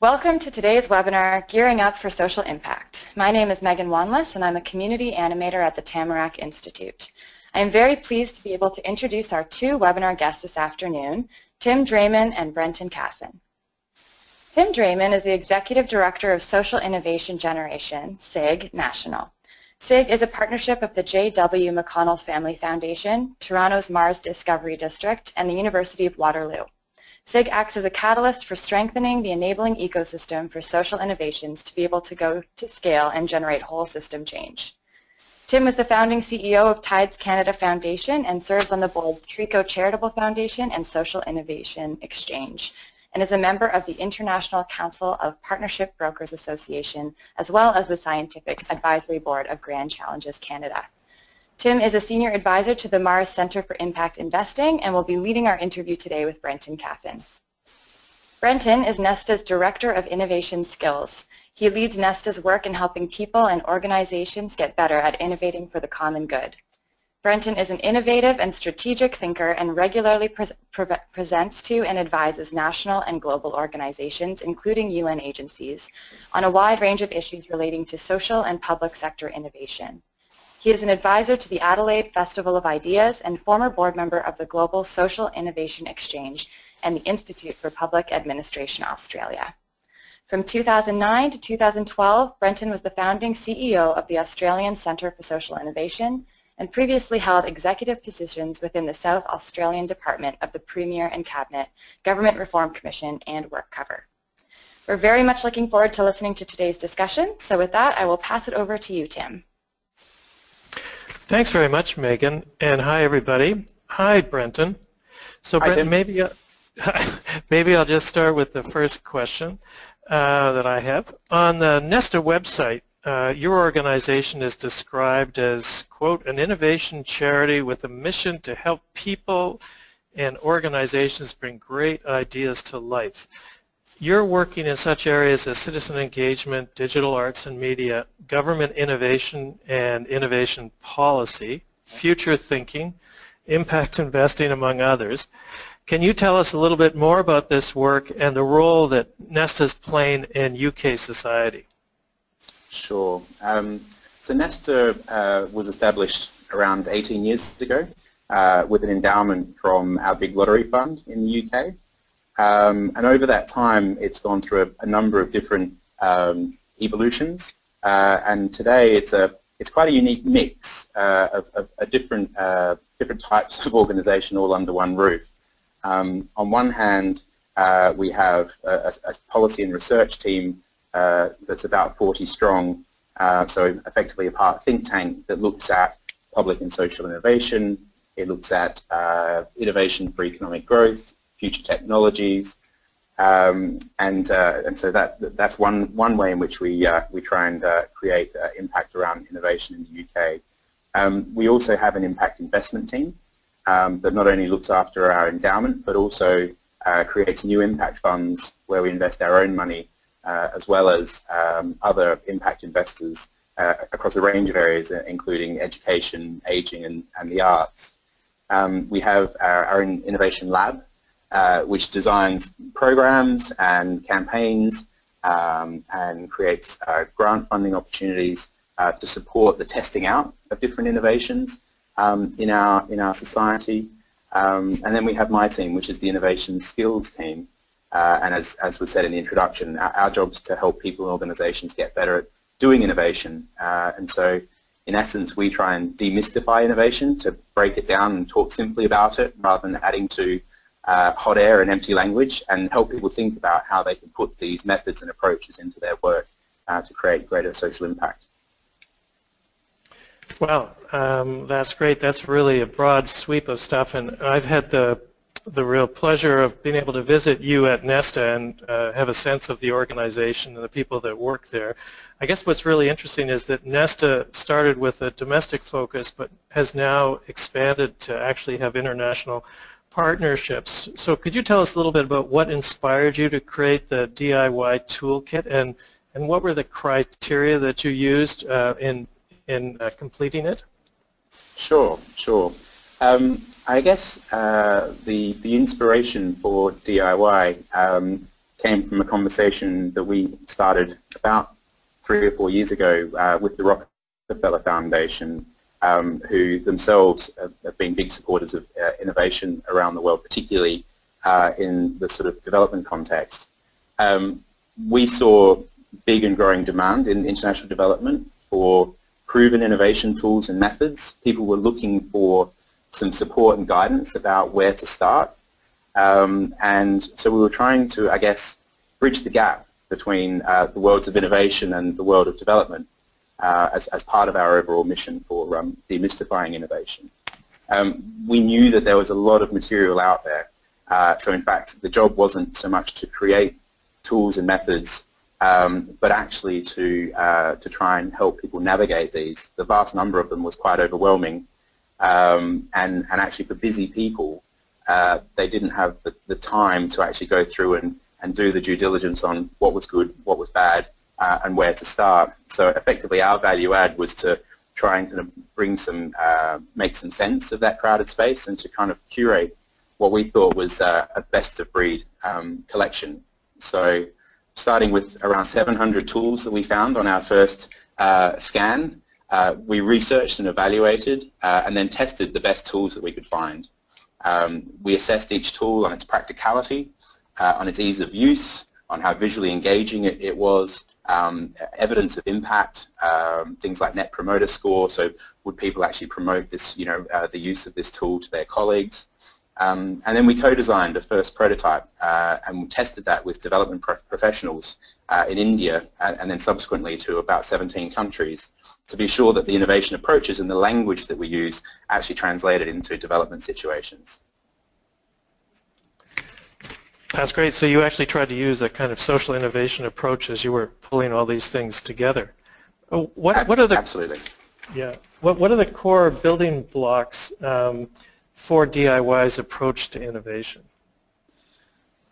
Welcome to today's webinar, Gearing Up for Social Impact. My name is Megan Wanless and I'm a community animator at the Tamarack Institute. I am very pleased to be able to introduce our two webinar guests this afternoon, Tim Draimin and Brenton Caffin. Tim Draimin is the Executive Director of Social Innovation Generation, SIG National. SIG is a partnership of the J.W. McConnell Family Foundation, Toronto's Mars Discovery District, and the University of Waterloo. SIG acts as a catalyst for strengthening the enabling ecosystem for social innovations to be able to go to scale and generate whole system change. Tim is the founding CEO of Tides Canada Foundation and serves on the boards Trico Charitable Foundation and Social Innovation Exchange, and is a member of the International Council of Partnership Brokers Association, as well as the Scientific Advisory Board of Grand Challenges Canada. Tim is a senior advisor to the Mars Center for Impact Investing and will be leading our interview today with Brenton Caffin. Brenton is Nesta's Director of Innovation Skills. He leads Nesta's work in helping people and organizations get better at innovating for the common good. Brenton is an innovative and strategic thinker and regularly pre pre presents to and advises national and global organizations, including UN agencies, on a wide range of issues relating to social and public sector innovation. He is an advisor to the Adelaide Festival of Ideas and former board member of the Global Social Innovation Exchange and the Institute for Public Administration Australia. From 2009 to 2012, Brenton was the founding CEO of the Australian Centre for Social Innovation and previously held executive positions within the South Australian Department of the Premier and Cabinet, Government Reform Commission, and WorkCover. We're very much looking forward to listening to today's discussion, so with that, I will pass it over to you, Tim. Thanks very much, Megan, and hi everybody. Hi, Brenton. So, Brenton, maybe uh, maybe I'll just start with the first question uh, that I have. On the Nesta website, uh, your organization is described as, quote, an innovation charity with a mission to help people and organizations bring great ideas to life. You're working in such areas as citizen engagement, digital arts and media, government innovation and innovation policy, future thinking, impact investing, among others. Can you tell us a little bit more about this work and the role that Nesta is playing in UK society? Sure. Um, so Nesta uh, was established around 18 years ago uh, with an endowment from our big lottery fund in the UK. Um, and over that time, it's gone through a, a number of different um, evolutions. Uh, and today, it's a it's quite a unique mix uh, of, of, different uh, different types of organization all under one roof. Um, on one hand, uh, we have a, a, policy and research team uh, that's about 40 strong, so effectively a part think tank that looks at public and social innovation. It looks at innovation for economic growth, future technologies, um, and uh, and so that that's one one way in which we uh, we try and uh, create uh, impact around innovation in the UK. Um, we also have an impact investment team um, that not only looks after our endowment but also uh, creates new impact funds where we invest our own money uh, as well as um, other impact investors across a range of areas including education, aging and, and the arts. Um, we have our, our innovation lab uh, which designs programs and campaigns um, and creates uh, grant funding opportunities uh, to support the testing out of different innovations um, in our in our society. Um, and then we have my team, which is the innovation skills team. Uh, and as, as was said in the introduction, our, our job is to help people and organizations get better at doing innovation. Uh, and so in essence, we try and demystify innovation to break it down and talk simply about it rather than adding to uh, hot air and empty language and help people think about how they can put these methods and approaches into their work uh, to create greater social impact. Well, um, that's great. That's really a broad sweep of stuff, and I've had the the real pleasure of being able to visit you at Nesta and uh, have a sense of the organization and the people that work there. I guess what's really interesting is that Nesta started with a domestic focus but has now expanded to actually have international partnerships. So could you tell us a little bit about what inspired you to create the DIY toolkit and, and what were the criteria that you used uh, in, in uh, completing it? Sure, sure. Um, I guess uh, the, the inspiration for DIY um, came from a conversation that we started about three or four years ago uh, with the Rockefeller Foundation, um, who themselves have, been big supporters of uh, innovation around the world, particularly uh, in the sort of development context. Um, we saw big and growing demand in international development for proven innovation tools and methods. People were looking for some support and guidance about where to start. Um, and so we were trying to, I guess, bridge the gap between uh, the worlds of innovation and the world of development uh, as, as part of our overall mission for um, demystifying innovation. Um, we knew that there was a lot of material out there. Uh, so in fact, the job wasn't so much to create tools and methods, um, but actually to, uh, to try and help people navigate these. The vast number of them was quite overwhelming. Um, and, and actually for busy people, uh, they didn't have the, the time to actually go through and, and do the due diligence on what was good, what was bad, uh, and where to start. So effectively our value add was to try and kind of bring some, uh, make some sense of that crowded space and to kind of curate what we thought was uh, a best of breed um, collection. So starting with around 700 tools that we found on our first uh, scan, uh, we researched and evaluated uh, and then tested the best tools that we could find. Um, we assessed each tool on its practicality, on its ease of use, on how visually engaging it, it was, um, evidence of impact, um, things like net promoter score, so would people actually promote this, you know, uh, the use of this tool to their colleagues. Um, and then we co-designed a first prototype uh, and tested that with development prof professionals uh, in India and, and, then subsequently to about 17 countries to be sure that the innovation approaches and the language that we use actually translated into development situations. That's great. So you actually tried to use a kind of social innovation approach as you were pulling all these things together. Oh, what, what are the absolutely? Yeah. What what are the core building blocks um, for DIY's approach to innovation?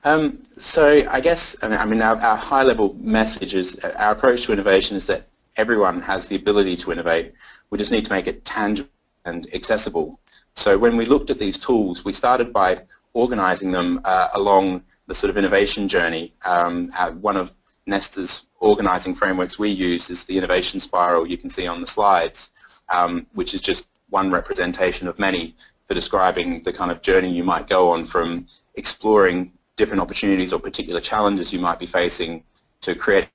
Um, so I guess I mean our, our high-level message is our approach to innovation is that everyone has the ability to innovate. We just need to make it tangible and accessible. So when we looked at these tools, we started by organizing them uh, along the sort of innovation journey. Um, uh, one of Nesta's organizing frameworks we use is the innovation spiral you can see on the slides, um, which is just one representation of many for describing the kind of journey you might go on from exploring different opportunities or particular challenges you might be facing to creating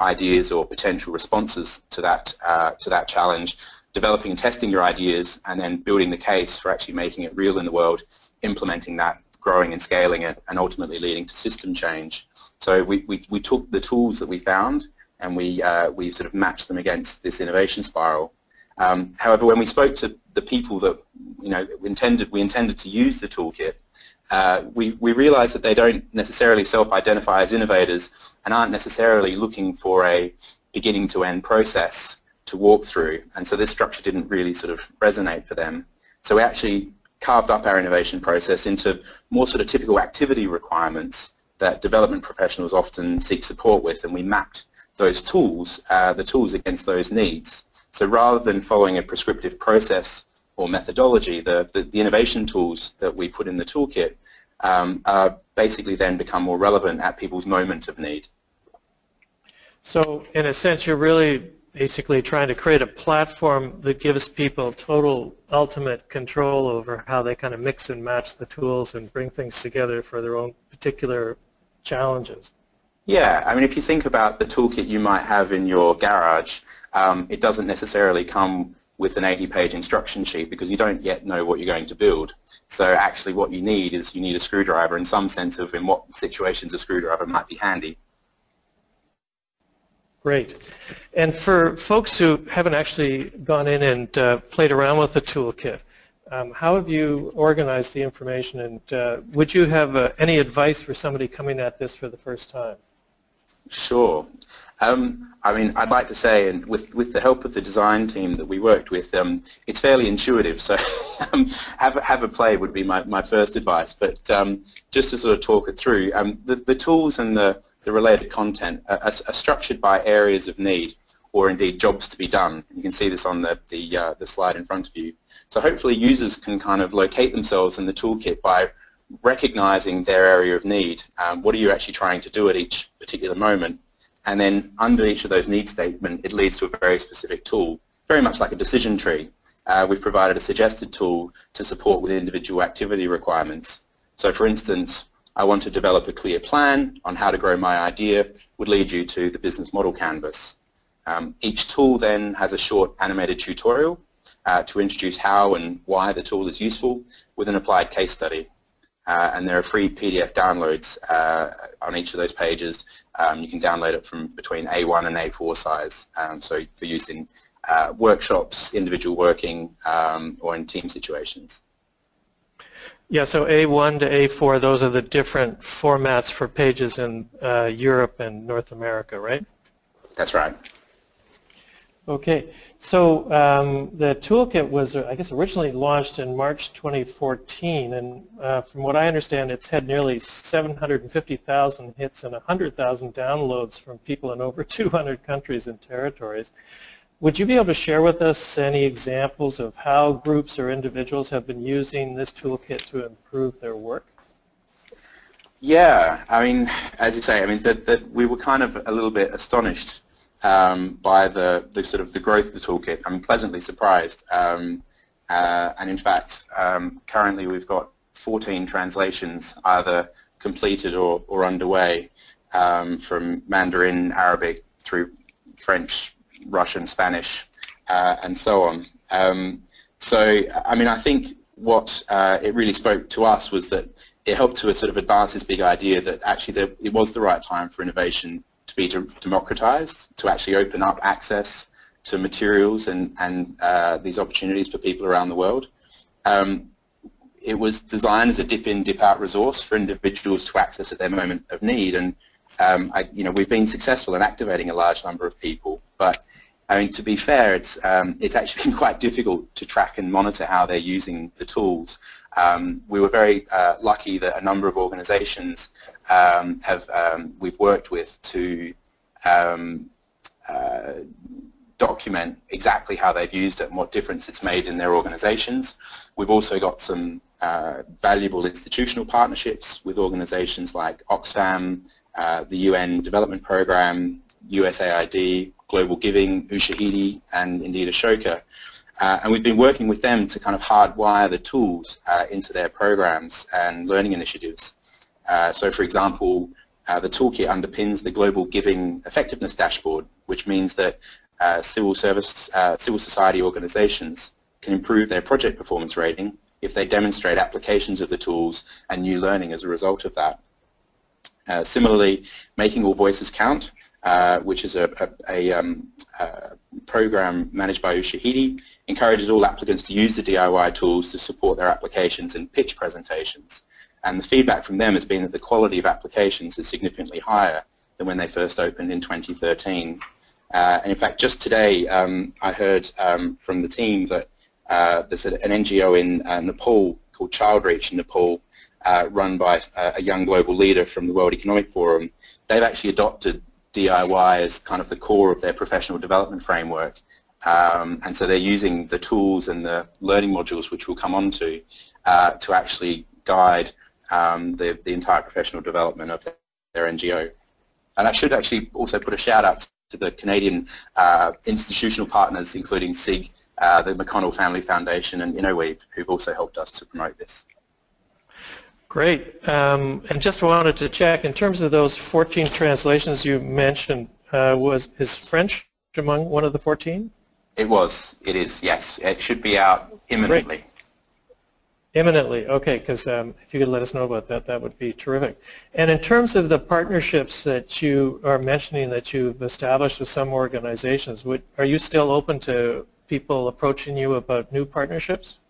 ideas or potential responses to that, uh, to that challenge, developing and testing your ideas, and then building the case for actually making it real in the world, implementing that, growing and scaling it, and ultimately leading to system change. So we, we, we took the tools that we found and we, uh, we sort of matched them against this innovation spiral. Um, however, when we spoke to the people that you know intended, we intended to use the toolkit, uh, we, we realized that they don't necessarily self-identify as innovators and aren't necessarily looking for a beginning-to-end process to walk through. And so this structure didn't really sort of resonate for them. So we actually carved up our innovation process into more sort of typical activity requirements that development professionals often seek support with, and we mapped those tools, uh, the tools against those needs. So rather than following a prescriptive process or methodology, the, the, the innovation tools that we put in the toolkit um, are basically then become more relevant at people's moment of need. So in a sense, you're really basically trying to create a platform that gives people total ultimate control over how they kind of mix and match the tools and bring things together for their own particular challenges. Yeah, I mean, if you think about the toolkit you might have in your garage, um, it doesn't necessarily come with an 80-page instruction sheet because you don't yet know what you're going to build. So actually what you need is you need a screwdriver in some sense of in what situations a screwdriver might be handy. Great. And for folks who haven't actually gone in and uh, played around with the toolkit, um, how have you organized the information and uh, would you have uh, any advice for somebody coming at this for the first time? Sure. Um, I mean, I'd like to say, and with, with the help of the design team that we worked with, um, it's fairly intuitive. So um, have, a, have a play would be my, my first advice. But um, just to sort of talk it through, um, the, the tools and the, the related content are, are, structured by areas of need or indeed jobs to be done. You can see this on the, the, uh, the slide in front of you. So hopefully users can kind of locate themselves in the toolkit by recognizing their area of need. Um, what are you actually trying to do at each particular moment? And then under each of those need statement, it leads to a very specific tool, very much like a decision tree. Uh, we've provided a suggested tool to support with individual activity requirements. So for instance, I want to develop a clear plan on how to grow my idea would lead you to the business model canvas. Um, each tool then has a short animated tutorial uh, to introduce how and why the tool is useful with an applied case study. Uh, and there are free PDF downloads uh, on each of those pages. Um, you can download it from between A1 and A4 size, um, so for use in uh, workshops, individual working, um, or in team situations. Yeah, so A1 to A4, those are the different formats for pages in uh, Europe and North America, right? That's right. Okay, so um, the toolkit was, uh, I guess, originally launched in March 2014, and uh, from what I understand, it's had nearly 750,000 hits and 100,000 downloads from people in over 200 countries and territories. Would you be able to share with us any examples of how groups or individuals have been using this toolkit to improve their work? Yeah, I mean, as you say, I mean, that, that we were kind of a little bit astonished um, by the, the sort of the growth of the toolkit. I'm pleasantly surprised. Um, uh, and in fact, um, currently we've got 14 translations either completed or, or underway um, from Mandarin, Arabic through French, Russian, Spanish, uh, and so on. Um, so, I mean, I think what uh, it really spoke to us was that it helped to sort of advance this big idea that actually there, it was the right time for innovation to be democratized, to actually open up access to materials and, and uh, these opportunities for people around the world. Um, it was designed as a dip-in, dip-out resource for individuals to access at their moment of need. And um, I, you know, we've been successful in activating a large number of people, but I mean, to be fair, it's um, it's actually been quite difficult to track and monitor how they're using the tools. Um, we were very uh, lucky that a number of organizations um, have um, we've worked with to um, uh, document exactly how they've used it and what difference it's made in their organizations. We've also got some uh, valuable institutional partnerships with organizations like Oxfam, uh, the UN Development Programme, USAID, Global Giving, Ushahidi, and indeed Ashoka. Uh, and we've been working with them to kind of hardwire the tools uh, into their programs and learning initiatives. Uh, so for example, uh, the toolkit underpins the Global Giving Effectiveness Dashboard, which means that uh, civil service, civil society organizations can improve their project performance rating if they demonstrate applications of the tools and new learning as a result of that. Similarly, Making All Voices Count uh, which is a, a, a, um, a, program managed by Ushahidi, encourages all applicants to use the DIY tools to support their applications and pitch presentations. And the feedback from them has been that the quality of applications is significantly higher than when they first opened in 2013. Uh, and in fact, just today um, I heard um, from the team that uh, there's an NGO in uh, Nepal called ChildReach in Nepal, uh, run by a young global leader from the World Economic Forum. They've actually adopted DIY as kind of the core of their professional development framework. Um, and so they're using the tools and the learning modules, which we'll come on to, uh, to actually guide um, the, the entire professional development of their NGO. And I should actually also put a shout out to the Canadian uh, institutional partners, including SIG, uh, the McConnell Family Foundation, and InnoWeave, who've also helped us to promote this. Great. Um, and just wanted to check, in terms of those 14 translations you mentioned, uh, was is French among one of the 14? It was. It is, yes. It should be out imminently. Great. Imminently, okay, because um, if you could let us know about that, that would be terrific. And in terms of the partnerships that you are mentioning that you've established with some organizations, would, are you still open to people approaching you about new partnerships?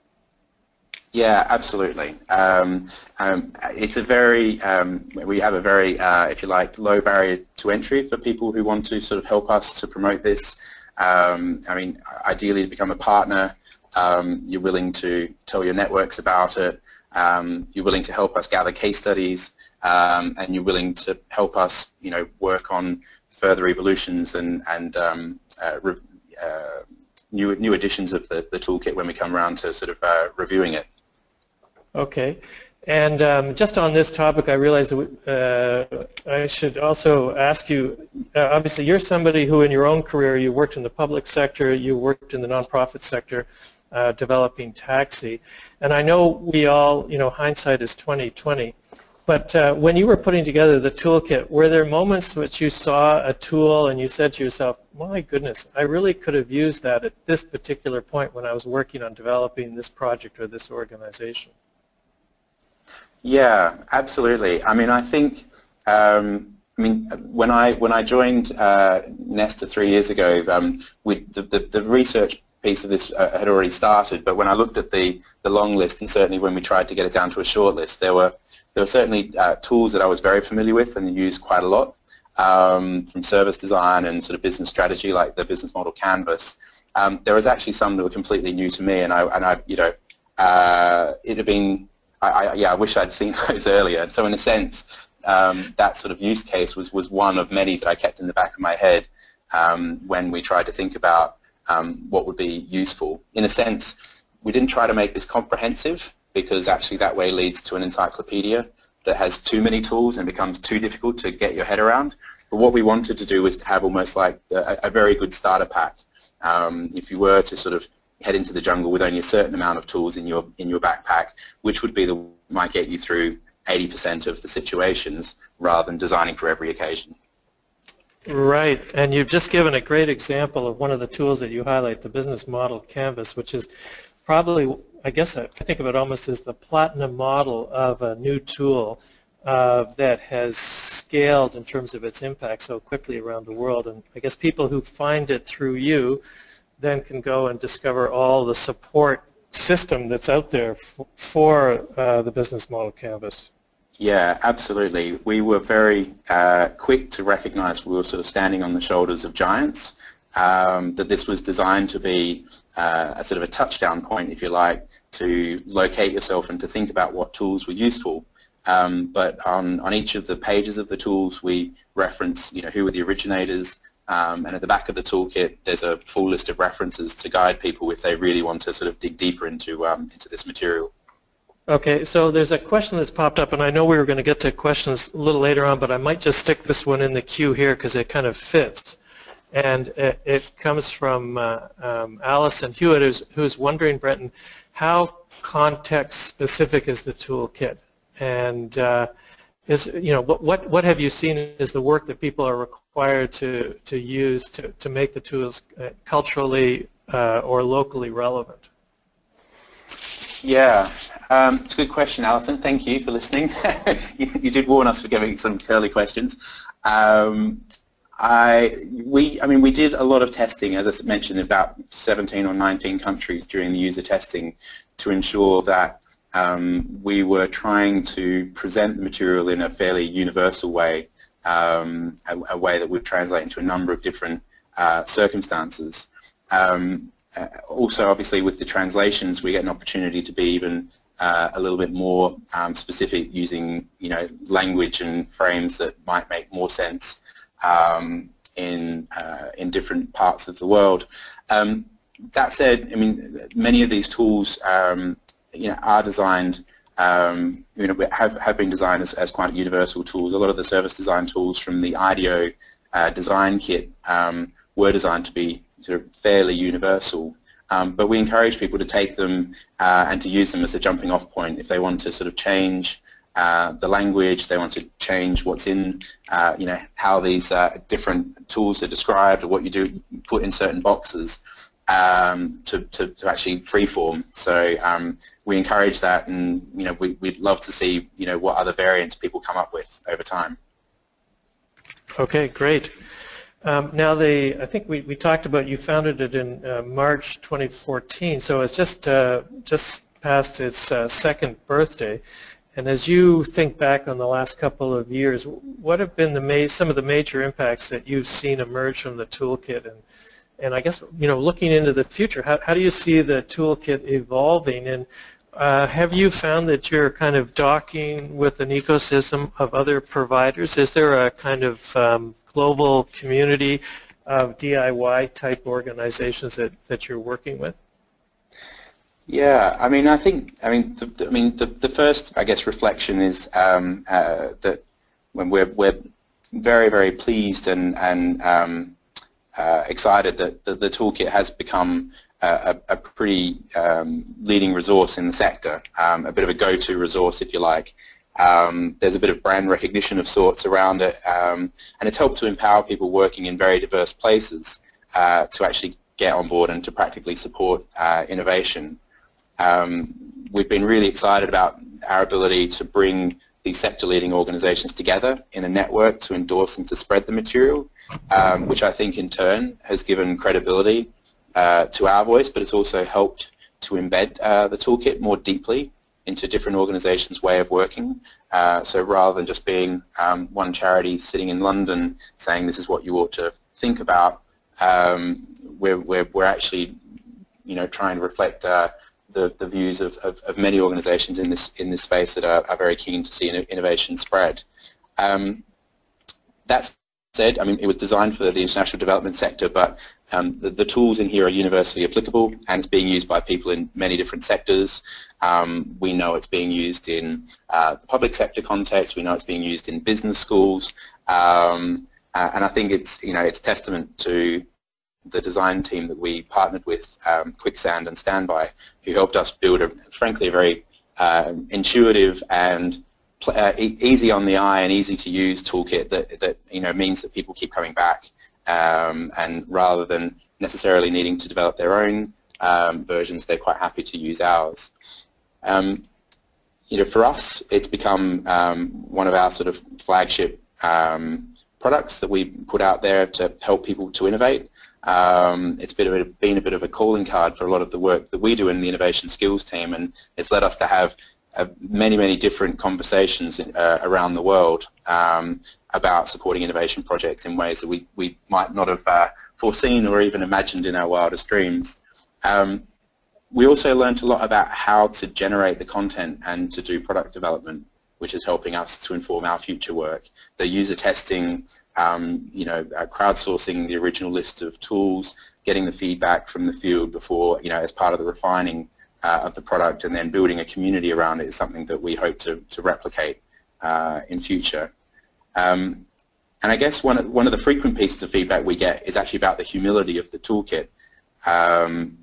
Yeah, absolutely. Um, um, it's a very, um, we have a very, uh, if you like, low barrier to entry for people who want to sort of help us to promote this. Um, I mean, ideally to become a partner, um, you're willing to tell your networks about it, um, you're willing to help us gather case studies, and you're willing to help us, you know, work on further evolutions and, and uh, uh, new, new editions of the, the toolkit when we come around to sort of uh, reviewing it. Okay. And um, just on this topic, I realize that uh, I should also ask you, uh, obviously you're somebody who in your own career, you worked in the public sector, you worked in the nonprofit sector, uh, developing TACSI. And I know we all, you know, hindsight is 2020. But uh, when you were putting together the toolkit, were there moments which you saw a tool and you said to yourself, my goodness, I really could have used that at this particular point when I was working on developing this project or this organization? Yeah, absolutely. I mean, I think, um, I mean, when I when I joined uh, Nesta three years ago, um, we, the, the, the research piece of this uh, had already started. But when I looked at the the long list, and certainly when we tried to get it down to a short list, there were there were certainly uh, tools that I was very familiar with and used quite a lot, um, from service design and sort of business strategy, like the business model canvas. Um, there was actually some that were completely new to me, and I and I you know uh, it had been I, I, yeah, I wish I'd seen those earlier. So in a sense, um, that sort of use case was, was one of many that I kept in the back of my head um, when we tried to think about um, what would be useful. In a sense, we didn't try to make this comprehensive because actually that way leads to an encyclopedia that has too many tools and becomes too difficult to get your head around. But what we wanted to do was to have almost like a, a very good starter pack. Um, if you were to sort of head into the jungle with only a certain amount of tools in your in your backpack, which would be the might get you through 80% of the situations rather than designing for every occasion. Right, and you've just given a great example of one of the tools that you highlight, the business model canvas, which is probably, I guess I think of it almost as the platinum model of a new tool uh, that has scaled in terms of its impact so quickly around the world. And I guess people who find it through you then can go and discover all the support system that's out there for uh, the business model canvas. Yeah, absolutely. We were very uh, quick to recognize we were sort of standing on the shoulders of giants, um, that this was designed to be uh, a sort of a touchdown point, if you like, to locate yourself and to think about what tools were useful. Um, but on, on each of the pages of the tools, we reference, you know, who were the originators, um, and at the back of the toolkit, there's a full list of references to guide people if they really want to sort of dig deeper into um, into this material. Okay, so there's a question that's popped up, and I know we were going to get to questions a little later on, but I might just stick this one in the queue here because it kind of fits. And it, it comes from uh, um, Allison Hewitt, who's, who's wondering, Brenton, how context-specific is the toolkit? And uh, is you know what what have you seen is the work that people are required to to use to to make the tools uh, culturally uh, or locally relevant? Yeah, um, it's a good question, Alison. Thank you for listening. you, you, did warn us for giving some curly questions. Um, I we I mean we did a lot of testing, as I mentioned, about 17 or 19 countries during the user testing to ensure that um, we were trying to present the material in a fairly universal way, um, a, a, way that would translate into a number of different uh, circumstances. Um, uh, also, obviously, with the translations, we get an opportunity to be even uh, a little bit more um, specific using, you know, language and frames that might make more sense um, in uh, in different parts of the world. Um, that said, I mean, many of these tools you know, are designed, um, you know, have, have been designed as, as quite universal tools. A lot of the service design tools from the IDEO uh, design kit um, were designed to be sort of fairly universal. Um, but we encourage people to take them uh, and to use them as a jumping off point if they want to sort of change uh, the language, they want to change what's in, uh, you know, how these uh, different tools are described or what you do put in certain boxes um, to, to, to, actually freeform. So um, we encourage that and you know, we, we'd love to see you know, what other variants people come up with over time. Okay, great. Um, now, the I think we, we talked about you founded it in uh, March 2014, so it's just uh, just past its uh, second birthday. And as you think back on the last couple of years, what have been the some of the major impacts that you've seen emerge from the toolkit, and and I guess, you know, looking into the future, how, how do you see the toolkit evolving? And uh, have you found that you're kind of docking with an ecosystem of other providers? Is there a kind of um, global community of DIY type organizations that, that you're working with? Yeah, I mean, I think, I mean, the, I mean, the, the first, I guess, reflection is um, uh, that when we're, we're very, very pleased and, and um, uh, excited that the, the, toolkit has become a, a pretty um, leading resource in the sector, um, a bit of a go-to resource, if you like. Um, there's a bit of brand recognition of sorts around it, um, and it's helped to empower people working in very diverse places uh, to actually get on board and to practically support uh, innovation. Um, we've been really excited about our ability to bring these sector-leading organizations together in a network to endorse and to spread the material, um, which I think in turn has given credibility uh, to our voice, but it's also helped to embed uh, the toolkit more deeply into different organizations' way of working. Uh, so rather than just being um, one charity sitting in London saying this is what you ought to think about, um, we're, we're, we're actually you know, trying to reflect uh, the, the views of, of, of, many organizations in this, in this space that are, are very keen to see innovation spread. Um, that said, I mean, it was designed for the international development sector, but um, the, the, tools in here are universally applicable and it's being used by people in many different sectors. Um, we know it's being used in uh, the public sector context. We know it's being used in business schools. Um, uh, and I think it's, you know, it's testament to the design team that we partnered with, um, Quicksand and STBY, who helped us build, a, frankly, a very uh, intuitive and uh, e easy on the eye and easy to use toolkit that, that you know means that people keep coming back um, and rather than necessarily needing to develop their own um, versions, they're quite happy to use ours. Um, you know, for us, it's become um, one of our sort of flagship um, products that we put out there to help people to innovate. Um, it's been a, been a bit of a calling card for a lot of the work that we do in the innovation skills team, and it's led us to have uh, many, many different conversations uh, around the world um, about supporting innovation projects in ways that we, we might not have uh, foreseen or even imagined in our wildest dreams. Um, we also learned a lot about how to generate the content and to do product development, which is helping us to inform our future work. The user testing, um, you know, uh, crowdsourcing the original list of tools, getting the feedback from the field before, you know, as part of the refining uh, of the product and then building a community around it is something that we hope to, to replicate uh, in future. Um, and I guess one of, one of the frequent pieces of feedback we get is actually about the humility of the toolkit. Um,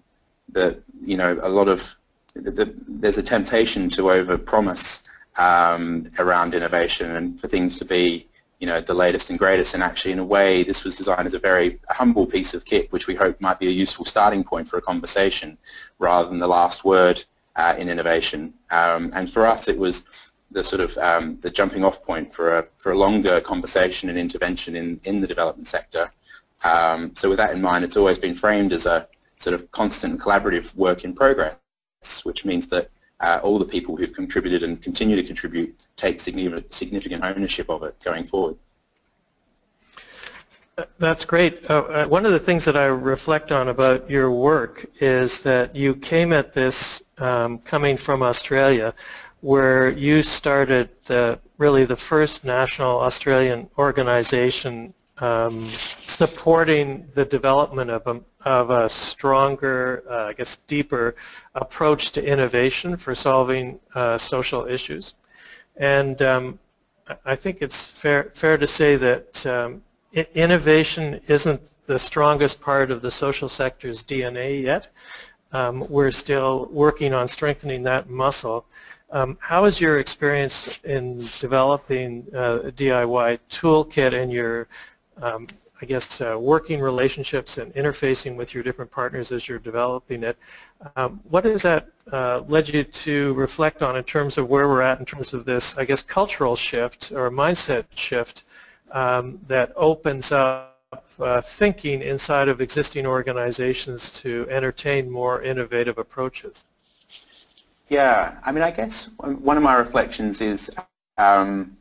that, you know, a lot of, the, the, there's a temptation to overpromise um, around innovation and for things to be you know, the latest and greatest. And actually, in a way, this was designed as a very humble piece of kit, which we hope might be a useful starting point for a conversation rather than the last word uh, in innovation. Um, and for us, it was the sort of um, the jumping off point for a, for a longer conversation and intervention in, in the development sector. Um, so with that in mind, it's always been framed as a sort of constant collaborative work in progress, which means that uh, all the people who've contributed and continue to contribute take significant ownership of it going forward. That's great. Uh, uh, one of the things that I reflect on about your work is that you came at this um, coming from Australia, where you started the, really the first national Australian organization um, supporting the development of a, of a stronger, uh, I guess deeper approach to innovation for solving uh, social issues. And um, I think it's fair, fair to say that um, innovation isn't the strongest part of the social sector's DNA yet. Um, we're still working on strengthening that muscle. Um, how is your experience in developing uh, a DIY toolkit and your um, I guess, uh, working relationships and interfacing with your different partners as you're developing it. Um, what has that uh, led you to reflect on in terms of where we're at in terms of this, I guess, cultural shift or mindset shift um, that opens up uh, thinking inside of existing organizations to entertain more innovative approaches? Yeah, I mean, I guess one of my reflections is um,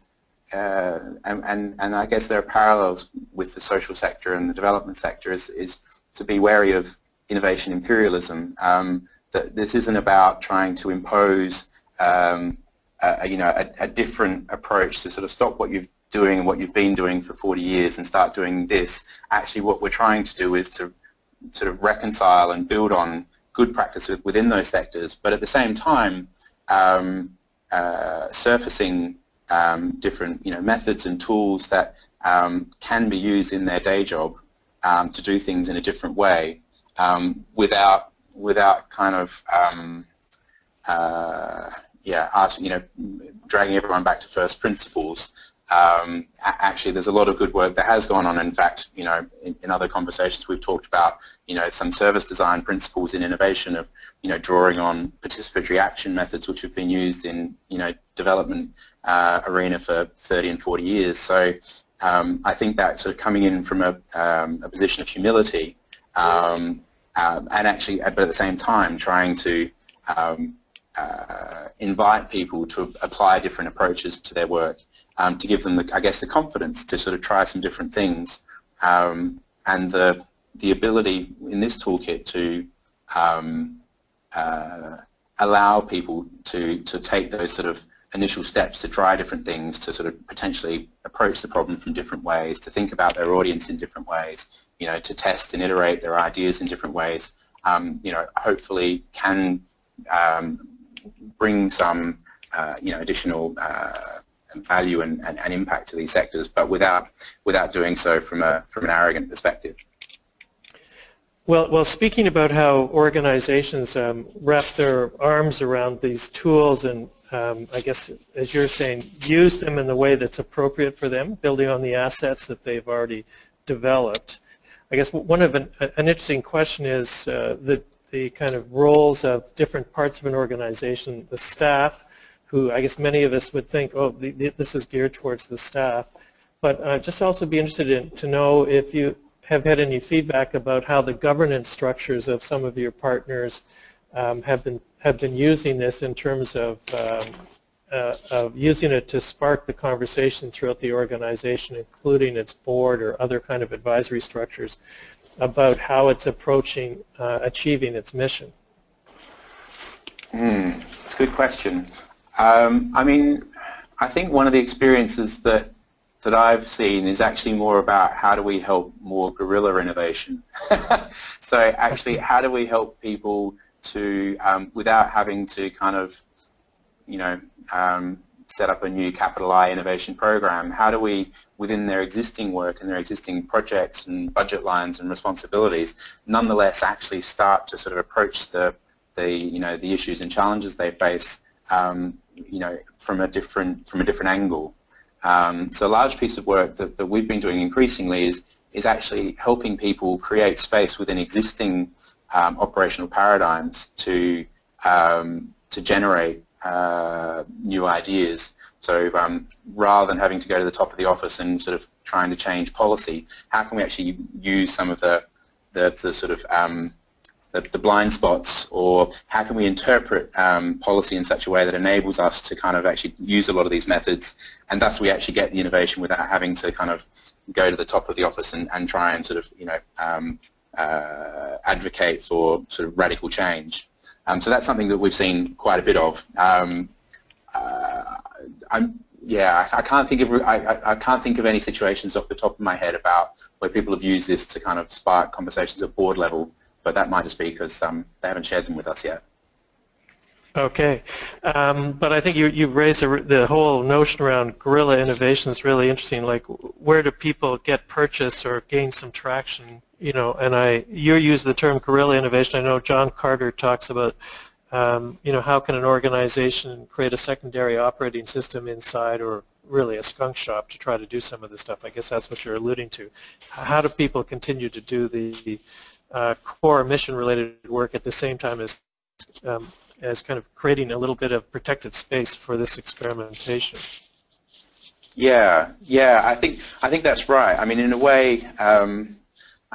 uh, and, and, I guess there are parallels with the social sector and the development sector is, is to be wary of innovation imperialism. Um, that this isn't about trying to impose um, a, you know, a, a, different approach to sort of stop what you're doing and what you've been doing for 40 years and start doing this. Actually what we're trying to do is to sort of reconcile and build on good practice within those sectors, but at the same time, um, uh, surfacing um, different you know methods and tools that um, can be used in their day job um, to do things in a different way um, without without kind of um, uh, yeah asking you know dragging everyone back to first principles um, actually there's a lot of good work that has gone on. In fact, you know, in, in, other conversations we've talked about, you know, some service design principles in innovation of, you know, drawing on participatory action methods which have been used in, you know, development uh, arena for 30 and 40 years. So um, I think that sort of coming in from a, um, a position of humility um, uh, and actually, but at the same time, trying to um, uh, invite people to apply different approaches to their work um, to give them, the, I guess, the confidence to sort of try some different things and the, the ability in this toolkit to uh, allow people to, to take those sort of initial steps to try different things, to sort of potentially approach the problem from different ways, to think about their audience in different ways, you know, to test and iterate their ideas in different ways, um, you know, hopefully can um, bring some, uh, you know, additional uh, value and, and, and, impact to these sectors, but without without doing so from a from an arrogant perspective. Well, well, speaking about how organizations um, wrap their arms around these tools and um, I guess, as you're saying, use them in the way that's appropriate for them, building on the assets that they've already developed. I guess one of an, an interesting question is uh, the, the kind of roles of different parts of an organization, the staff, who I guess many of us would think, oh, the, the, this is geared towards the staff. But uh, just also be interested in to know if you have had any feedback about how the governance structures of some of your partners um, have been have been using this in terms of, um, uh, of using it to spark the conversation throughout the organization, including its board or other kind of advisory structures, about how it's approaching uh, achieving its mission? Mm, it's a good question. Um, I mean, I think one of the experiences that that I've seen is actually more about how do we help more guerrilla innovation. so actually, how do we help people to, um, without having to kind of, you know, um, set up a new capital I innovation program, how do we, within their existing work and their existing projects and budget lines and responsibilities, nonetheless actually start to sort of approach the, the you know, the issues and challenges they face, um, you know, from a different, from a different angle. Um, so a large piece of work that, that we've been doing increasingly is, is actually helping people create space within existing um, operational paradigms to um, to generate uh, new ideas. So um, rather than having to go to the top of the office and sort of trying to change policy, how can we actually use some of the the, the sort of um, the, the, blind spots, or how can we interpret um, policy in such a way that enables us to kind of actually use a lot of these methods, and thus we actually get the innovation without having to kind of go to the top of the office and, and try and sort of you know um, uh, advocate for sort of radical change. Um, so that's something that we've seen quite a bit of. Um, uh, I'm, yeah, I, I, can't think of I, I, can't think of any situations off the top of my head about where people have used this to kind of spark conversations at board level, but that might just be because um, they haven't shared them with us yet. Okay, um, but I think you you raised the, the whole notion around guerrilla innovation is really interesting. Like, where do people get purchase or gain some traction you know, and I, you use the term guerrilla innovation. I know John Kotter talks about, um, you know, how can an organization create a secondary operating system inside or really a skunk shop to try to do some of this stuff. I guess that's what you're alluding to. How do people continue to do the uh, core mission-related work at the same time as um, as kind of creating a little bit of protected space for this experimentation? Yeah, yeah, I think I think that's right. I mean, in a way, um,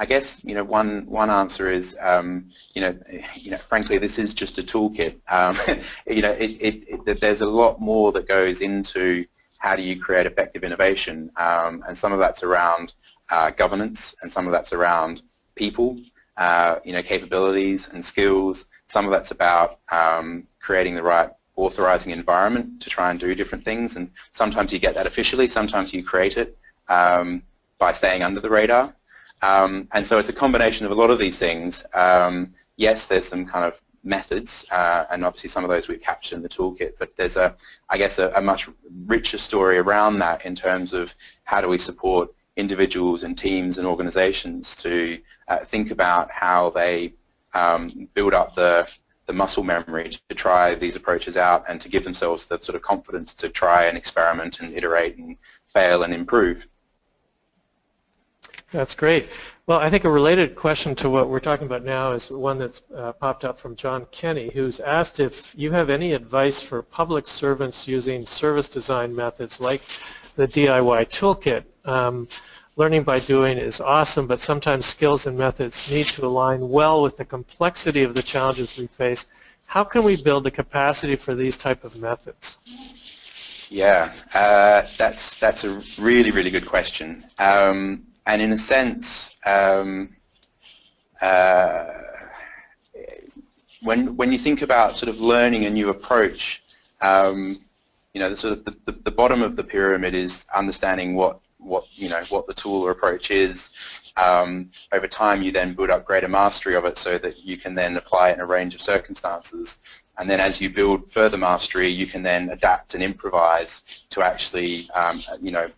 I guess you know one one answer is um, you know you know frankly this is just a toolkit. Um, you know it, it, it, there's a lot more that goes into how do you create effective innovation, um, and some of that's around uh, governance, and some of that's around people, uh, you know capabilities and skills. Some of that's about um, creating the right authorizing environment to try and do different things, and sometimes you get that officially, sometimes you create it um, by staying under the radar. Um, and so it's a combination of a lot of these things um, yes, there's some kind of methods, uh, and obviously some of those we've captured in the toolkit, but there's a, I guess, a, a, much richer story around that in terms of how do we support individuals and teams and organizations to uh, think about how they um, build up the, the muscle memory to try these approaches out and to give themselves the sort of confidence to try and experiment and iterate and fail and improve. That's great. Well, I think a related question to what we're talking about now is one that's uh, popped up from John Kenny, who's asked if you have any advice for public servants using service design methods like the DIY toolkit. Um, learning by doing is awesome, but sometimes skills and methods need to align well with the complexity of the challenges we face. How can we build the capacity for these type of methods? Yeah, uh, that's that's a really really good question. Um, and in a sense, um, uh, when when you think about sort of learning a new approach, um, you know, the sort of the, the, the, bottom of the pyramid is understanding what what you know what the tool or approach is. Um, over time, you then build up greater mastery of it, so that you can then apply it in a range of circumstances. And then, as you build further mastery, you can then adapt and improvise to actually, um, you know,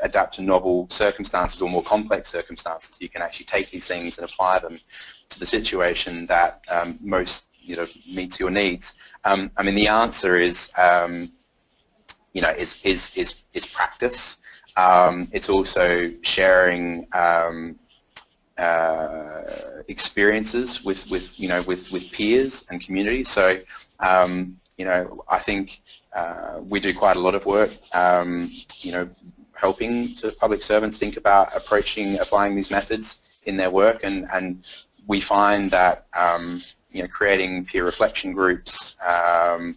adapt to novel circumstances or more complex circumstances. You can actually take these things and apply them to the situation that um, most you know meets your needs. Um, I mean, the answer is um, you know is is is is practice. Um, it's also sharing um, uh, experiences with with you know with with peers and community. So um, you know, I think uh, we do quite a lot of work, um, you know, helping to public servants think about approaching, applying these methods in their work, and, and we find that um, you know, creating peer reflection groups um,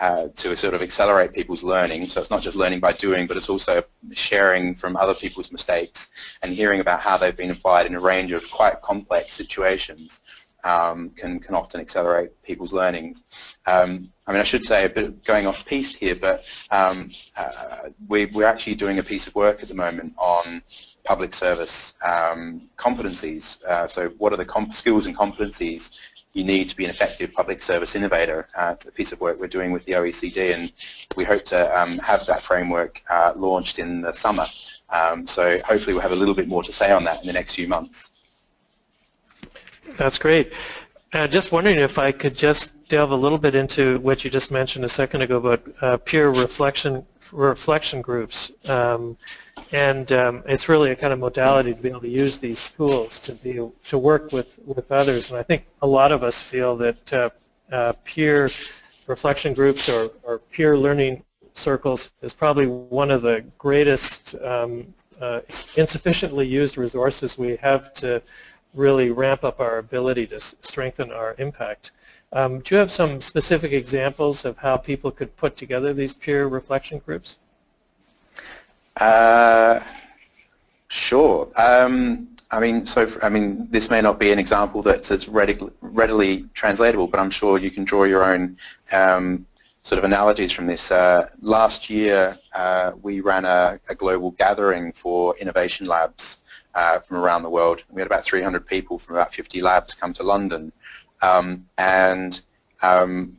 uh, to sort of accelerate people's learning. So it's not just learning by doing, but it's also sharing from other people's mistakes and hearing about how they've been applied in a range of quite complex situations um, can, can often accelerate people's learnings. Um, I mean, I should say a bit going off piste here, but um, uh, we, we're actually doing a piece of work at the moment on public service um, competencies. Uh, so what are the skills and competencies you need to be an effective public service innovator. Uh, it's a piece of work we're doing with the OECD and we hope to um, have that framework uh, launched in the summer. Um, so hopefully we'll have a little bit more to say on that in the next few months. That's great. Uh, just wondering if I could just delve a little bit into what you just mentioned a second ago about uh, peer reflection reflection groups. Um, and um, it's really a kind of modality to be able to use these tools to be to work with, with others. And I think a lot of us feel that uh, uh peer reflection groups or, or peer learning circles is probably one of the greatest um, uh, insufficiently used resources we have to really ramp up our ability to strengthen our impact. Um, do you have some specific examples of how people could put together these peer reflection groups? Uh, sure. Um, I mean, so I mean, this may not be an example that's as readily, readily translatable, but I'm sure you can draw your own um, sort of analogies from this. Uh, last year, uh, we ran a, a, global gathering for innovation labs uh, from around the world. We had about 300 people from about 50 labs come to London. Um, and um,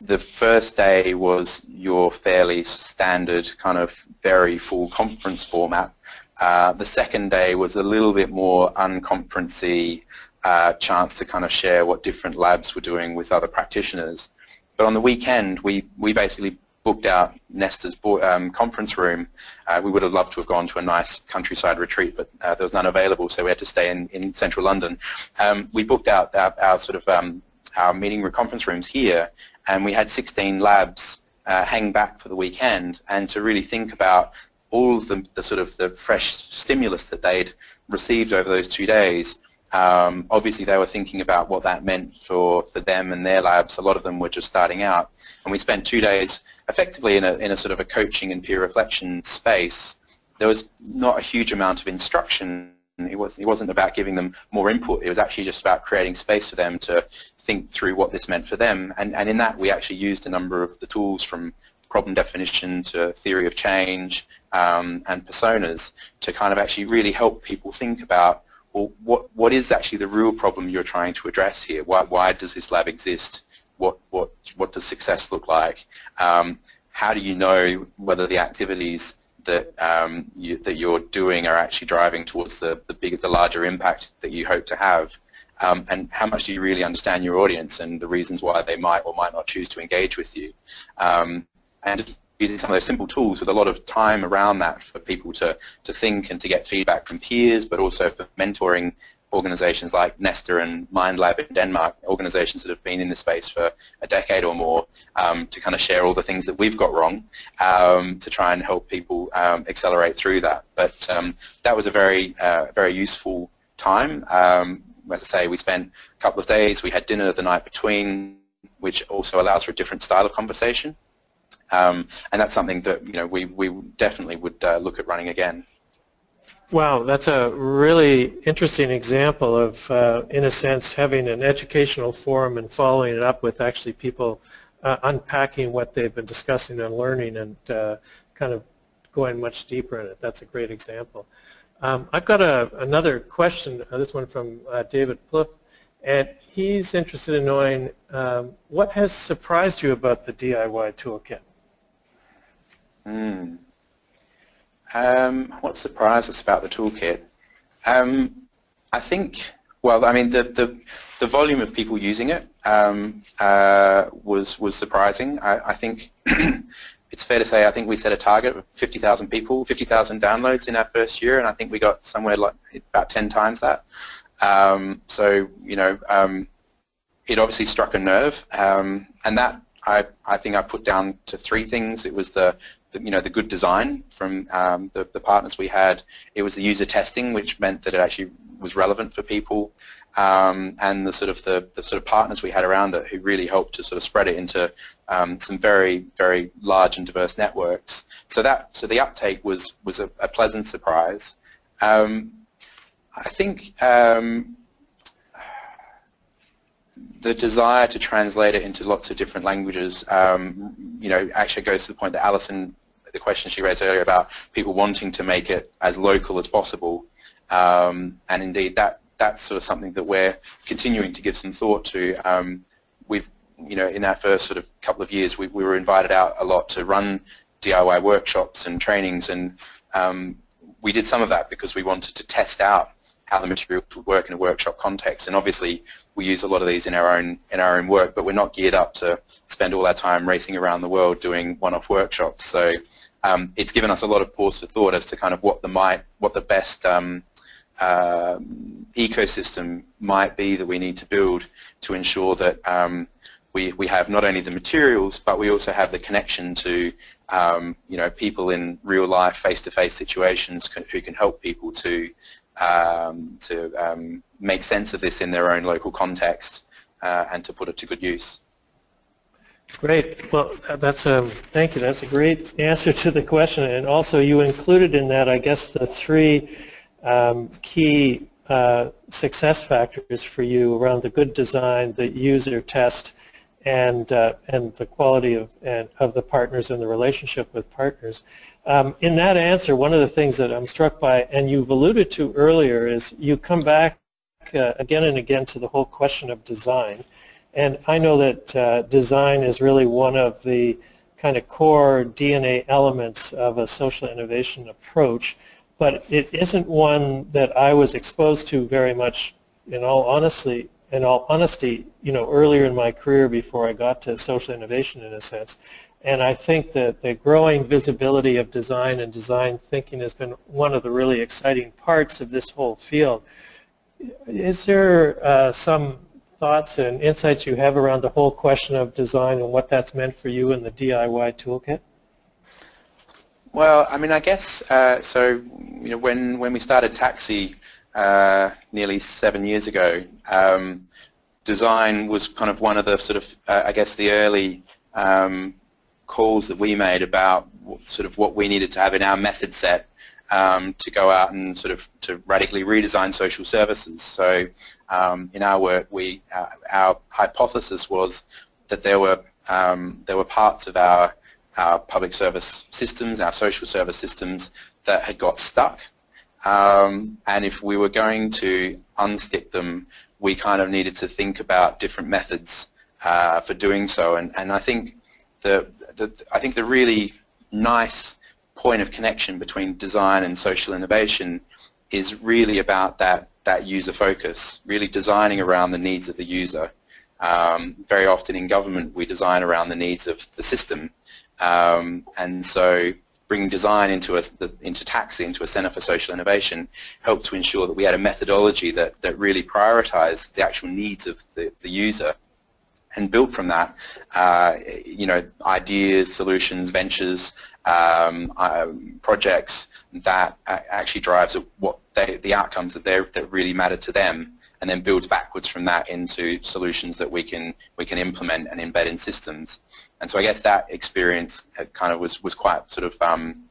the first day was your fairly standard kind of very full conference format. Uh, the second day was a little bit more unconferencey uh, chance to kind of share what different labs were doing with other practitioners. But on the weekend, we, we basically booked out Nesta's um, conference room. Uh, we would have loved to have gone to a nice countryside retreat, but uh, there was none available, so we had to stay in, in central London. Um, we booked out our, our sort of um, our meeting room conference rooms here, and we had 16 labs uh, hang back for the weekend, and to really think about all of the, the sort of the fresh stimulus that they'd received over those two days, um, obviously, they were thinking about what that meant for, for them and their labs. A lot of them were just starting out. And we spent two days effectively in a, in a sort of a coaching and peer reflection space. There was not a huge amount of instruction. It, was, it wasn't about giving them more input. It was actually just about creating space for them to think through what this meant for them. And, and in that, we actually used a number of the tools from problem definition to theory of change um, and personas to kind of actually really help people think about well, what, what is actually the real problem you're trying to address here? Why, why does this lab exist? What, what, what does success look like? Um, how do you know whether the activities that um, you, that you're doing are actually driving towards the the bigger, the larger impact that you hope to have, um, and how much do you really understand your audience and the reasons why they might or might not choose to engage with you, um, and using some of those simple tools with a lot of time around that for people to to think and to get feedback from peers, but also for mentoring organizations like Nesta and MindLab in Denmark, organizations that have been in the space for a decade or more, um, to kind of share all the things that we've got wrong um, to try and help people um, accelerate through that. But um, that was a very, uh, very useful time. Um, as I say, we spent a couple of days. We had dinner the night between, which also allows for a different style of conversation. Um, and that's something that you know we, we definitely would uh, look at running again. Wow, that's a really interesting example of, uh, in a sense, having an educational forum and following it up with actually people uh, unpacking what they've been discussing and learning and uh, kind of going much deeper in it. That's a great example. Um, I've got a, another question, uh, this one from uh, David Pluff, and he's interested in knowing um, what has surprised you about the DIY toolkit? Mm. Um, what surprised us about the toolkit? Um, I think, well, I mean, the, the, the volume of people using it um, uh, was, was surprising. I, I think it's fair to say I think we set a target of 50,000 people, 50,000 downloads in our first year, and I think we got somewhere like about 10 times that. Um, so, you know, um, it obviously struck a nerve, um, and that I, I think I put down to three things. It was the, the you know the good design from um, the, the partners we had. It was the user testing, which meant that it actually was relevant for people, um, and the sort of the, the sort of partners we had around it who really helped to sort of spread it into um, some very very large and diverse networks. So that so the uptake was was a, a pleasant surprise. Um, I think um, the desire to translate it into lots of different languages, um, you know, actually goes to the point that Alison, the question she raised earlier about people wanting to make it as local as possible, um, and indeed that that's sort of something that we're continuing to give some thought to. Um, we've, you know, in our first sort of couple of years, we, we were invited out a lot to run DIY workshops and trainings, and um, we did some of that because we wanted to test out how the materials would work in a workshop context. And obviously, we use a lot of these in our own in our own work, but we're not geared up to spend all our time racing around the world doing one-off workshops. So um, it's given us a lot of pause for thought as to kind of what the might what the best um, uh, ecosystem might be that we need to build to ensure that um, we, we have not only the materials, but we also have the connection to um, you know people in real life, face-to-face -face situations who can help people to um, to um, make sense of this in their own local context uh, and to put it to good use. Great. Well, that's a thank you. That's a great answer to the question. And also, you included in that, I guess, the three um, key uh, success factors for you around the good design, the user test, and uh, and the quality of and, of the partners and the relationship with partners. Um, in that answer, one of the things that I'm struck by, and you've alluded to earlier, is you come back uh, again and again to the whole question of design. And I know that uh, design is really one of the kind of core DNA elements of a social innovation approach, but it isn't one that I was exposed to very much, in all honesty, in all honesty, you know, earlier in my career before I got to social innovation in a sense. And I think that the growing visibility of design and design thinking has been one of the really exciting parts of this whole field. Is there uh, some thoughts and insights you have around the whole question of design and what that's meant for you in the DIY toolkit? Well, I mean, I guess uh, so. You know, when when we started TACSI uh, nearly seven years ago, um, design was kind of one of the sort of, uh, I guess, the early um, calls that we made about sort of what we needed to have in our method set um, to go out and sort of to radically redesign social services. So um, in our work, we uh, our hypothesis was that there were um, there were parts of our our public service systems, our social service systems that had got stuck Um, and if we were going to unstick them, we kind of needed to think about different methods uh, for doing so. And, and I think the, the I think the really nice point of connection between design and social innovation is really about that that user focus, really designing around the needs of the user. Um, very often in government we design around the needs of the system um, and so bringing design into, a, the, into TACSI, into a Centre for Social Innovation, helped to ensure that we had a methodology that, that really prioritized the actual needs of the, the user and built from that, uh, you know, ideas, solutions, ventures, um, uh, projects that actually drives what they, the outcomes that, that really matter to them and then builds backwards from that into solutions that we can we can implement and embed in systems. And so I guess that experience kind of was was quite sort of um,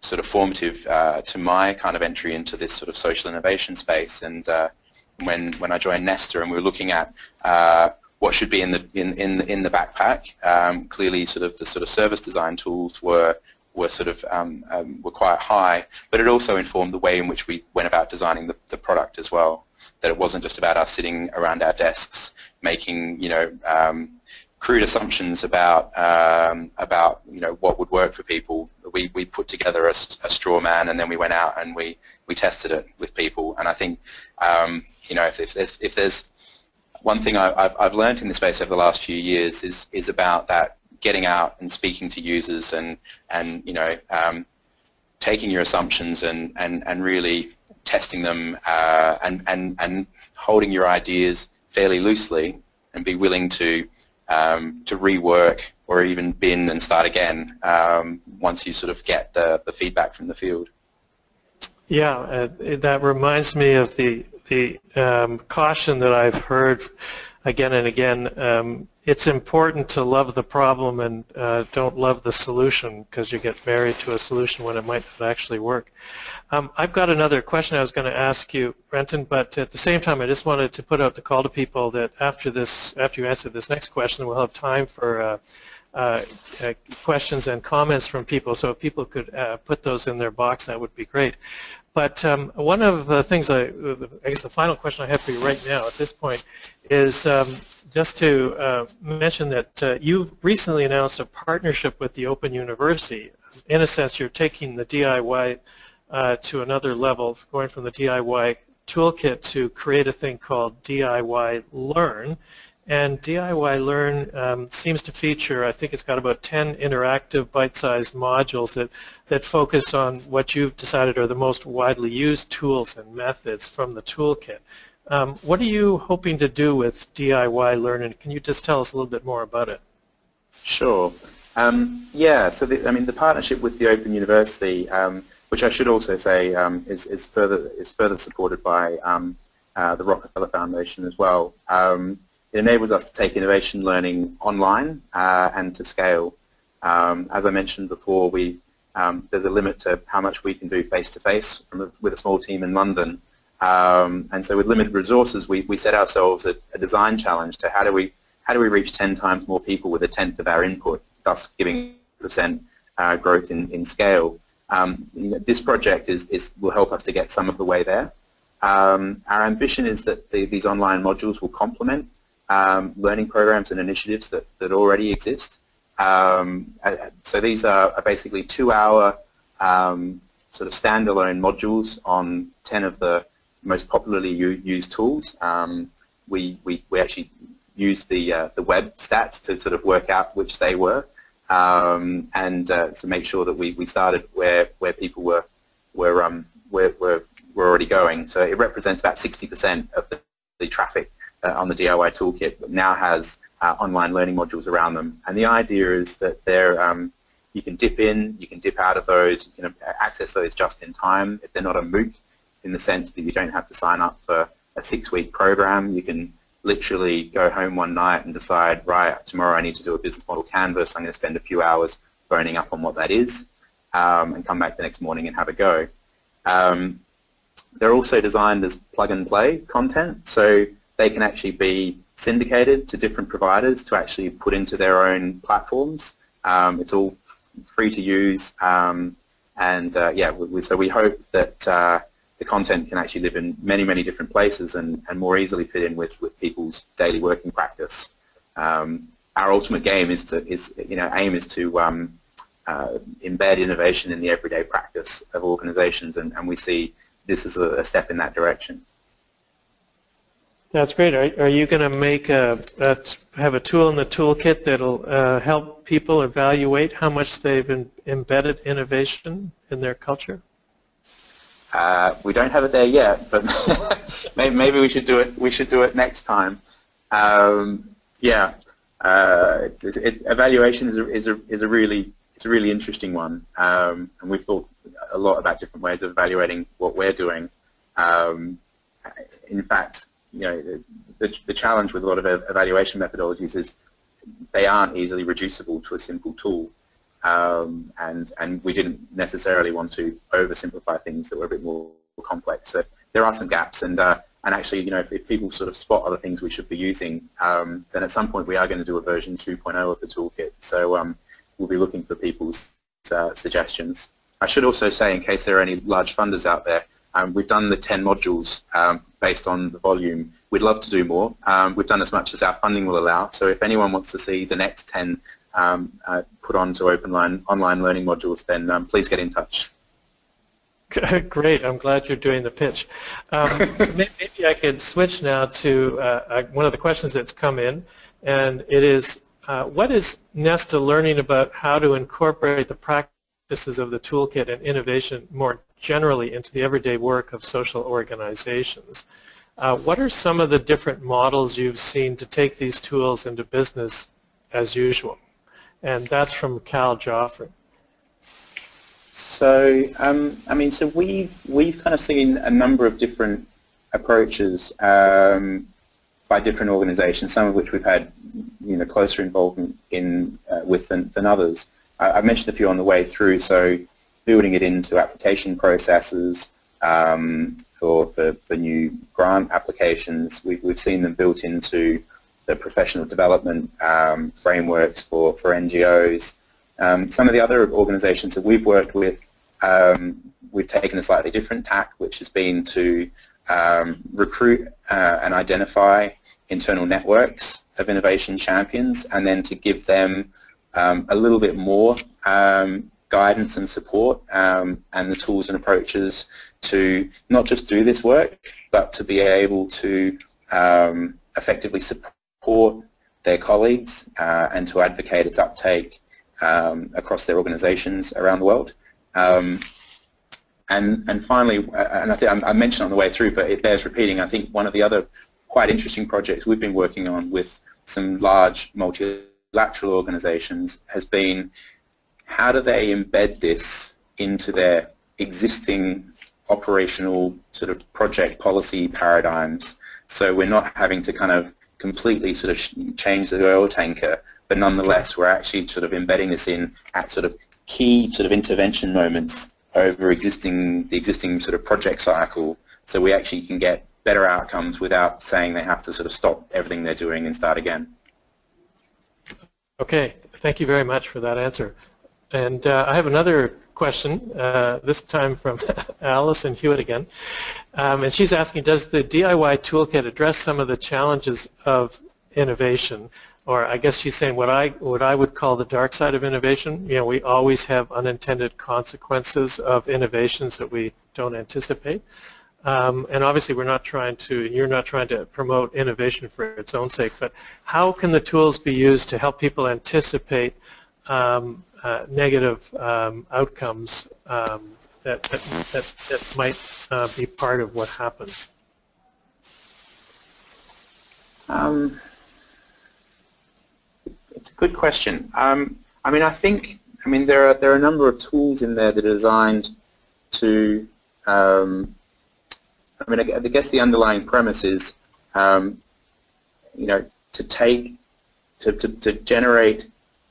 sort of formative uh, to my kind of entry into this sort of social innovation space. And uh, when when I joined Nesta and we were looking at uh, what should be in the in in in the backpack, um, clearly sort of the sort of service design tools were were sort of um, um, were quite high, but it also informed the way in which we went about designing the, the product as well that it wasn't just about us sitting around our desks making, you know, um, crude assumptions about um, about you know what would work for people. We we put together a, a, straw man and then we went out and we we tested it with people. And I think um, you know if if there's, if there's one thing I've I've learned in this space over the last few years is is about that getting out and speaking to users and and you know um, taking your assumptions and and and really testing them uh, and, and, and holding your ideas fairly loosely and be willing to, um, to rework or even bin and start again um, once you sort of get the, the feedback from the field. Yeah, uh, that reminds me of the, the um, caution that I've heard again and again um, it's important to love the problem and uh, don't love the solution because you get married to a solution when it might not actually work. Um, I've got another question I was going to ask you, Brenton, but at the same time I just wanted to put out the call to people that after this, after you answer this next question, we'll have time for uh, uh, uh, questions and comments from people. So if people could uh, put those in their box, that would be great. But um, one of the things, I, I, guess the final question I have for you right now at this point is um, just to uh, mention that uh, you've recently announced a partnership with the Open University. In a sense, you're taking the DIY uh, to another level, going from the DIY toolkit to create a thing called DIY Learn. And DIY Learn um, seems to feature, I think it's got about 10 interactive bite-sized modules that, that focus on what you've decided are the most widely used tools and methods from the toolkit. Um, what are you hoping to do with DIY Learning? Can you just tell us a little bit more about it? Sure. Um, yeah, so the, I mean the partnership with the Open University, um, which I should also say um, is, is, further is further supported by um, uh, the Rockefeller Foundation as well. Um, it enables us to take innovation learning online uh, and to scale. as I mentioned before, we there's a limit to how much we can do face to face with a small team in London. Um, and so with limited resources, we, we set ourselves a, a, design challenge to how do we how do we reach 10 times more people with a tenth of our input, thus giving percent uh, growth in, in scale. Um, you know, this project is, is will help us to get some of the way there. Um, our ambition is that the, these online modules will complement um, learning programs and initiatives that, that already exist. Um, so these are, basically two-hour um, sort of standalone modules on 10 of the most popularly used tools. Um, we, we, we actually used the, uh, the web stats to sort of work out which they were um, and uh, to make sure that we, we started where, where people were, were, um, were, were, were already going. So it represents about 60% of the, the traffic on the DIY toolkit now has uh, online learning modules around them. And the idea is that they're, um, you can dip in, you can dip out of those, you can access those just in time. If they're not a MOOC, in the sense that you don't have to sign up for a six-week program. You can literally go home one night and decide, right, tomorrow I need to do a business model canvas. I'm going to spend a few hours boning up on what that is um, and come back the next morning and have a go. Um, they're also designed as plug-and-play content, so they can actually be syndicated to different providers to actually put into their own platforms. Um, it's all free to use, um, and uh, yeah, we, so we hope that uh, the content can actually live in many, many different places and, and more easily fit in with, with people's daily working practice. Um, our ultimate game is to, is, you know, aim is to um, uh, embed innovation in the everyday practice of organizations and, and we see this as a, a step in that direction. That's great. Are, are you going to make a, a, have a tool in the toolkit that'll uh, help people evaluate how much they've in, embedded innovation in their culture? Uh, we don't have it there yet, but maybe, maybe, we should do it. We should do it next time. Um, yeah, uh, it, it, evaluation is a, is a is a really it's a really interesting one, um, and we've thought a lot about different ways of evaluating what we're doing. Um, in fact, you know, the, the, challenge with a lot of evaluation methodologies is they aren't easily reducible to a simple tool. Um, and, and we didn't necessarily want to oversimplify things that were a bit more complex. So there are some gaps, and, uh, and actually, you know, if, if, people sort of spot other things we should be using, um, then at some point we are going to do a version 2.0 of the toolkit. So um, we'll be looking for people's uh, suggestions. I should also say, in case there are any large funders out there, um, we've done the 10 modules um, based on the volume. We'd love to do more. Um, we've done as much as our funding will allow. So if anyone wants to see the next 10 um, uh, put onto open line, online learning modules, then um, please get in touch. Great. I'm glad you're doing the pitch. So maybe I could switch now to uh, uh, one of the questions that's come in, and it is, uh, what is Nesta learning about how to incorporate the practices of the toolkit and innovation more generally into the everyday work of social organizations. Uh, what are some of the different models you've seen to take these tools into business as usual? And that's from Cal Joffrey. So, um, I mean, so we've we've kind of seen a number of different approaches um, by different organisations, some of which we've had, you know, closer involvement in uh, with than, than others. I, I mentioned a few on the way through. So, building it into application processes um, for, for, for new grant applications. We've, we've seen them built into the professional development um, frameworks for, for NGOs. Um, some of the other organizations that we've worked with, um, we've taken a slightly different tack, which has been to um, recruit uh, and identify internal networks of innovation champions and then to give them um, a little bit more um, guidance and support um, and the tools and approaches to not just do this work, but to be able to um, effectively support their colleagues uh, and to advocate its uptake um, across their organizations around the world. Um, and, and finally, uh, and I, think I mentioned on the way through, but it bears repeating, I think one of the other quite interesting projects we've been working on with some large multilateral organizations has been how do they embed this into their existing operational sort of project policy paradigms so we're not having to kind of completely sort of change the oil tanker but nonetheless we're actually sort of embedding this in at sort of key sort of intervention moments over existing the existing sort of project cycle so we actually can get better outcomes without saying they have to sort of stop everything they're doing and start again. Okay, thank you very much for that answer. And uh, I have another question, uh, this time from Allison Hewitt again. Um, and she's asking, does the DIY toolkit address some of the challenges of innovation? Or I guess she's saying what I, what I would call the dark side of innovation. You know, we always have unintended consequences of innovations that we don't anticipate. Um, and obviously we're not trying to, you're not trying to promote innovation for its own sake, but how can the tools be used to help people anticipate um, negative um, outcomes um, that, that, that, that, might uh, be part of what happens? Um, it's a good question. Um, I mean, I think, I mean, there are, there are a number of tools in there that are designed to, um, I mean, I guess the underlying premise is, um, you know, to take, to, to, to generate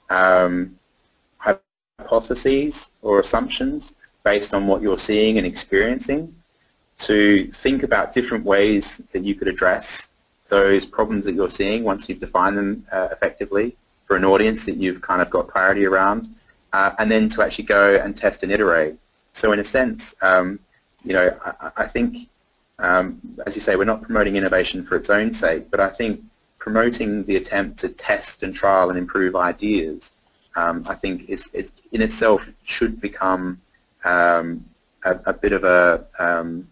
um, hypotheses or assumptions based on what you're seeing and experiencing to think about different ways that you could address those problems that you're seeing once you've defined them uh, effectively for an audience that you've kind of got clarity around, uh, and then to actually go and test and iterate. So in a sense, um, you know, I, I think, um, as you say, we're not promoting innovation for its own sake, but I think promoting the attempt to test and trial and improve ideas, um, I think is, is, in itself should become um, a, a, bit of a um,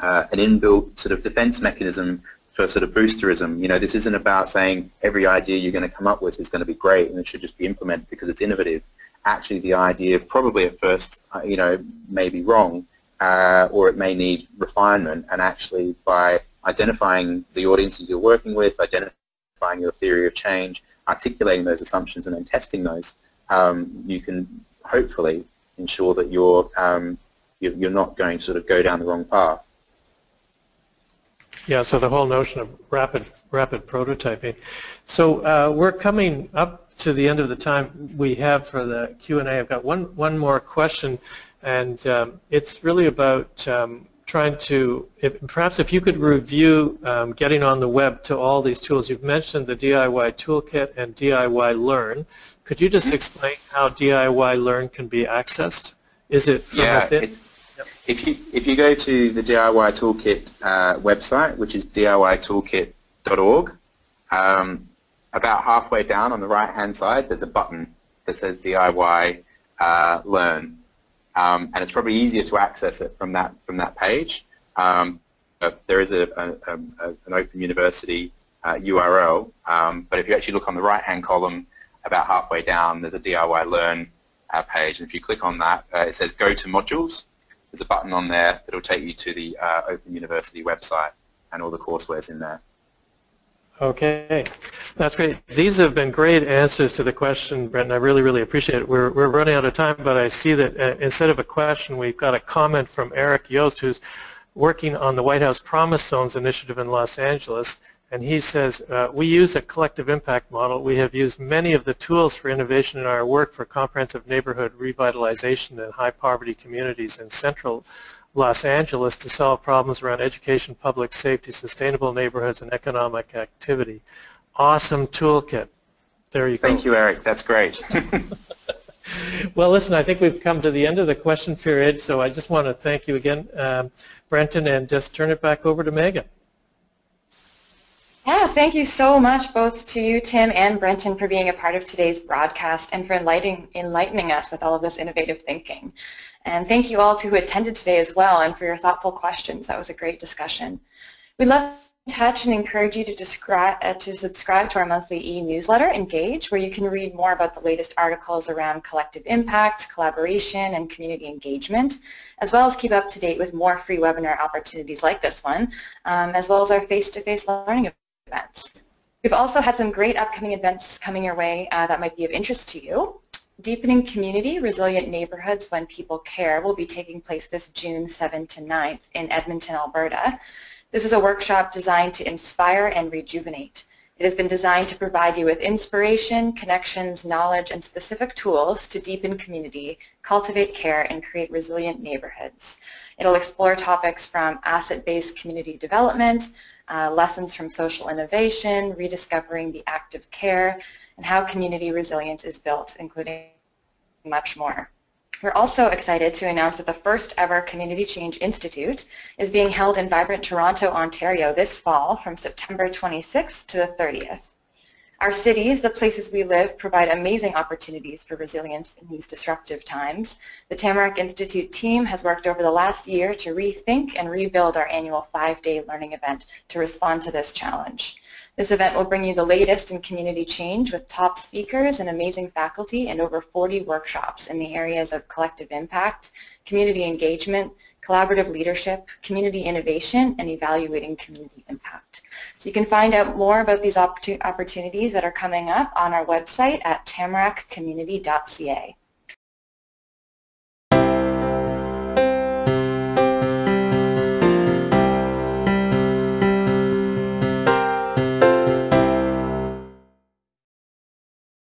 uh, an inbuilt sort of defense mechanism for sort of boosterism. You know, this isn't about saying every idea you're going to come up with is going to be great and it should just be implemented because it's innovative. Actually, the idea probably at first, uh, you know, may be wrong uh, or it may need refinement and actually by identifying the audiences you're working with, identifying your theory of change, articulating those assumptions and then testing those, um, you can hopefully ensure that you're, um, you're not going to sort of go down the wrong path. Yeah, so the whole notion of rapid rapid prototyping. So uh, we're coming up to the end of the time we have for the Q&A. I've got one, one more question, and um, it's really about um, trying to, if, perhaps if you could review um, getting on the web to all these tools. You've mentioned the DIY Toolkit and DIY Learn. Could you just explain how DIY Learn can be accessed? Is it from yeah, within? If you if you go to the DIY Toolkit uh, website, which is DIYtoolkit.org, um, about halfway down on the right-hand side, there's a button that says DIY uh, Learn, um, and it's probably easier to access it from that from that page. Um, there is a, a, a, an Open University uh, URL, um, but if you actually look on the right-hand column, about halfway down, there's a DIY Learn uh, page, and if you click on that, uh, it says Go to Modules there's a button on there that will take you to the uh, Open University website and all the courseware's in there. Okay, that's great. These have been great answers to the question, Brenton. I really, really appreciate it. We're, we're running out of time, but I see that uh, instead of a question, we've got a comment from Eric Yost, who's working on the White House Promise Zones initiative in Los Angeles and he says, uh, we use a collective impact model. We have used many of the tools for innovation in our work for comprehensive neighborhood revitalization in high poverty communities in central Los Angeles to solve problems around education, public safety, sustainable neighborhoods, and economic activity. Awesome toolkit. There you go. Thank you, Eric. That's great. well, listen, I think we've come to the end of the question period, so I just want to thank you again, um, Brenton, and just turn it back over to Megan. Yeah, thank you so much both to you, Tim and Brenton, for being a part of today's broadcast and for enlightening, enlightening us with all of this innovative thinking. And thank you all to who attended today as well and for your thoughtful questions. That was a great discussion. We'd love to touch and encourage you to, describe, uh, to subscribe to our monthly e-newsletter, Engage, where you can read more about the latest articles around collective impact, collaboration, and community engagement, as well as keep up to date with more free webinar opportunities like this one, um, as well as our face-to-face -face learning events. We've also had some great upcoming events coming your way uh, that might be of interest to you. Deepening Community, Resilient Neighborhoods When People Care will be taking place this June 7th to 9th in Edmonton, Alberta. This is a workshop designed to inspire and rejuvenate. It has been designed to provide you with inspiration, connections, knowledge, and specific tools to deepen community, cultivate care, and create resilient neighborhoods. It'll explore topics from asset-based community development, uh, lessons from social innovation, rediscovering the act of care, and how community resilience is built, including much more. We're also excited to announce that the first ever Community Change Institute is being held in vibrant Toronto, Ontario this fall from September 26th to the 30th. Our cities, the places we live, provide amazing opportunities for resilience in these disruptive times. The Tamarack Institute team has worked over the last year to rethink and rebuild our annual five-day learning event to respond to this challenge. This event will bring you the latest in community change with top speakers and amazing faculty and over 40 workshops in the areas of collective impact, community engagement, collaborative leadership, community innovation, and evaluating community impact. So you can find out more about these opportunities that are coming up on our website at tamarackcommunity.ca.